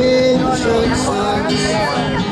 Matrix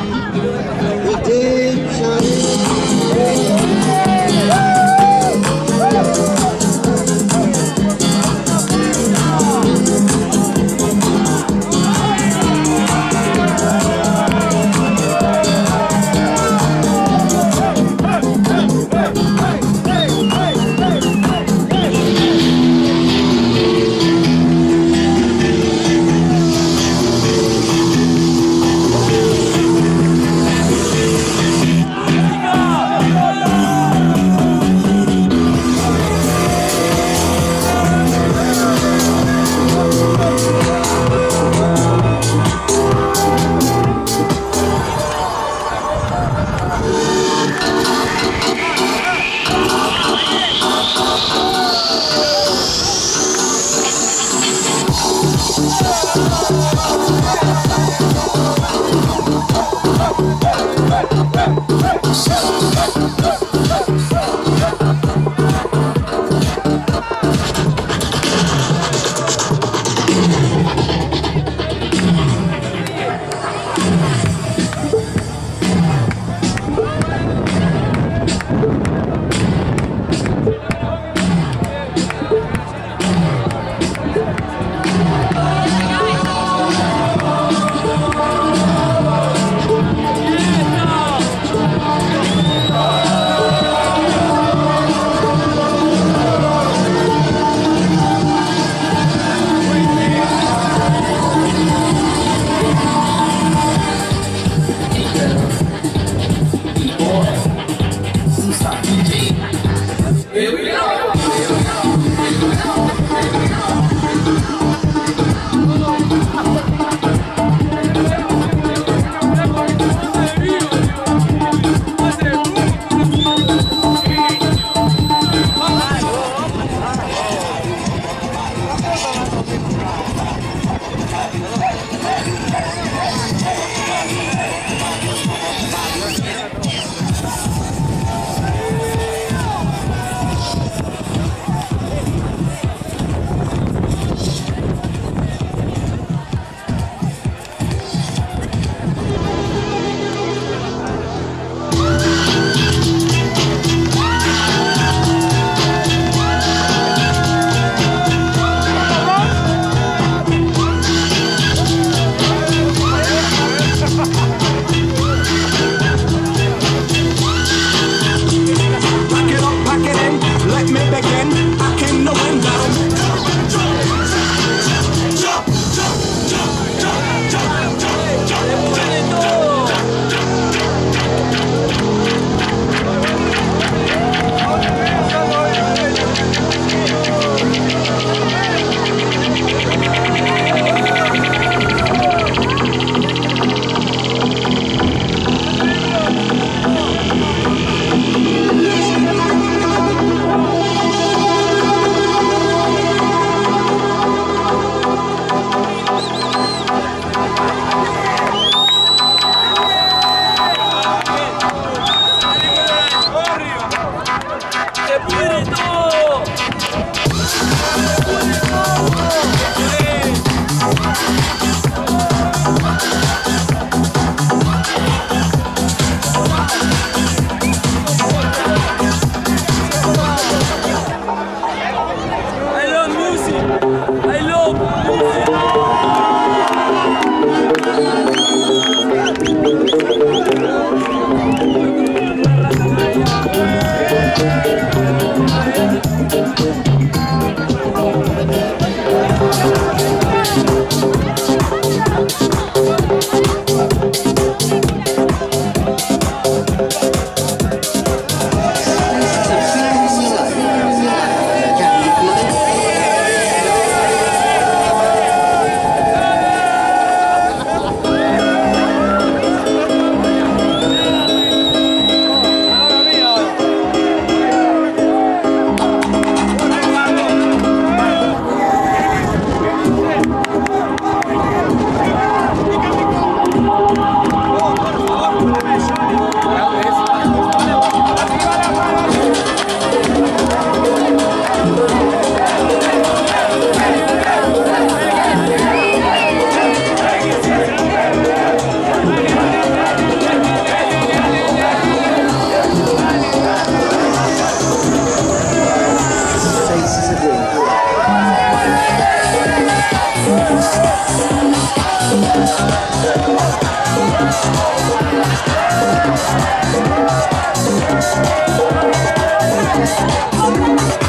Thank you.